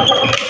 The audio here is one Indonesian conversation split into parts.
Obrigado.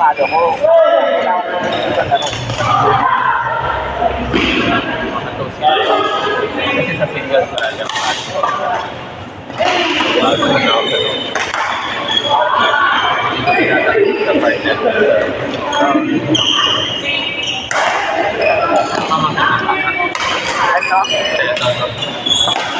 kalmado ko.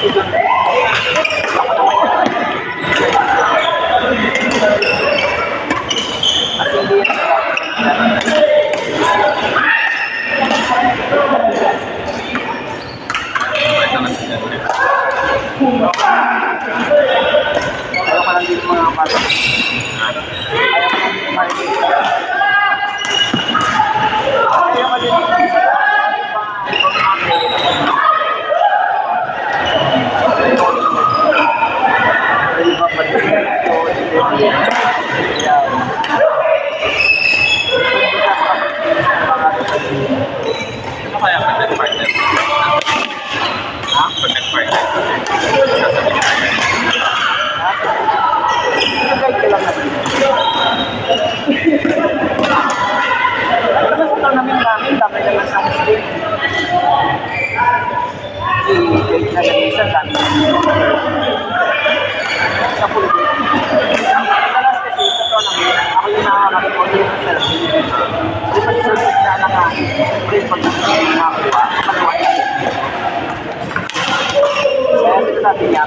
Thank you.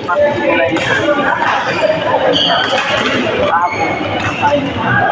Thank you.